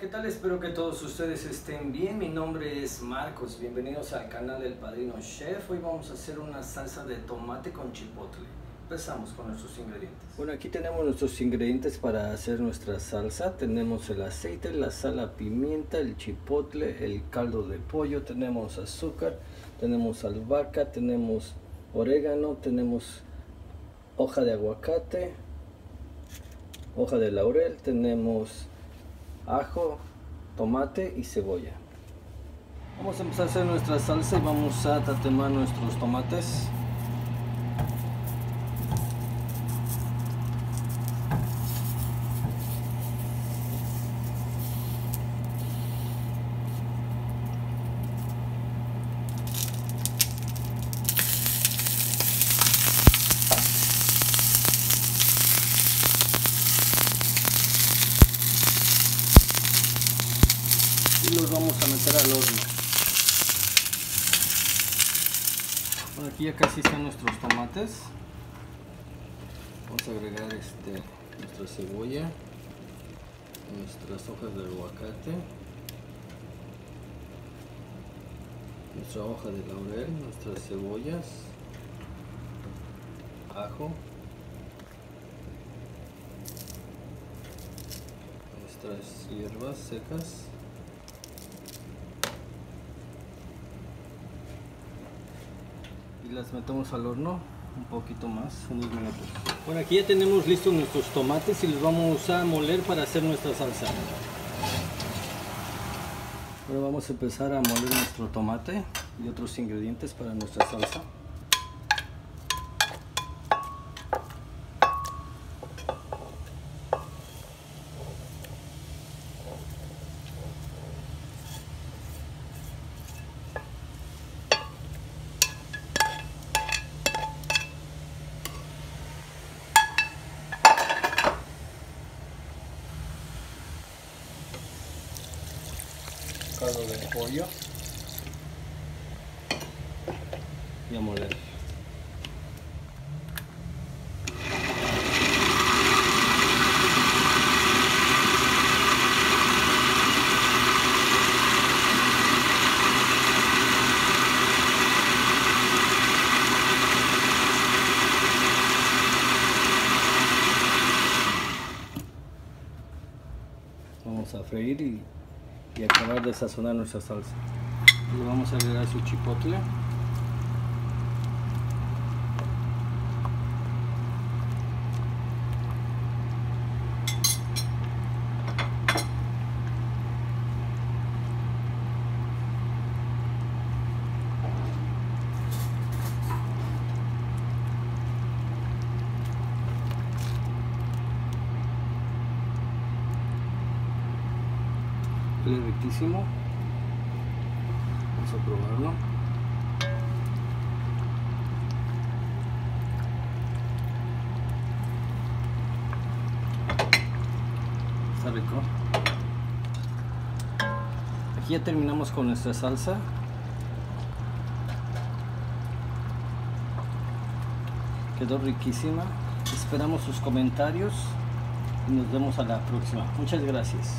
¿qué tal? Espero que todos ustedes estén bien. Mi nombre es Marcos. Bienvenidos al canal del Padrino Chef. Hoy vamos a hacer una salsa de tomate con chipotle. Empezamos con nuestros ingredientes. Bueno, aquí tenemos nuestros ingredientes para hacer nuestra salsa. Tenemos el aceite, la sal, la pimienta, el chipotle, el caldo de pollo, tenemos azúcar, tenemos albahaca, tenemos orégano, tenemos hoja de aguacate, hoja de laurel, tenemos ajo, tomate y cebolla. Vamos a empezar a hacer nuestra salsa y vamos a tatemar nuestros tomates. Y los vamos a meter al horno. Aquí ya casi están nuestros tomates. Vamos a agregar este, nuestra cebolla, nuestras hojas de aguacate, nuestra hoja de laurel, nuestras cebollas, ajo, nuestras hierbas secas. Y las metemos al horno un poquito más, unos minutos. Bueno, aquí ya tenemos listos nuestros tomates y los vamos a moler para hacer nuestra salsa. Ahora vamos a empezar a moler nuestro tomate y otros ingredientes para nuestra salsa. Caldo de pollo y a moler. Vamos a freír y y acabar de sazonar nuestra salsa. Le vamos a agregar su chipotle. Huele riquísimo. Vamos a probarlo. Está rico. Aquí ya terminamos con nuestra salsa. Quedó riquísima. Esperamos sus comentarios y nos vemos a la próxima. Muchas gracias.